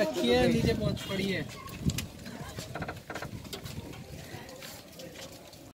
रखी है नीचे पहुँच पड़ी है।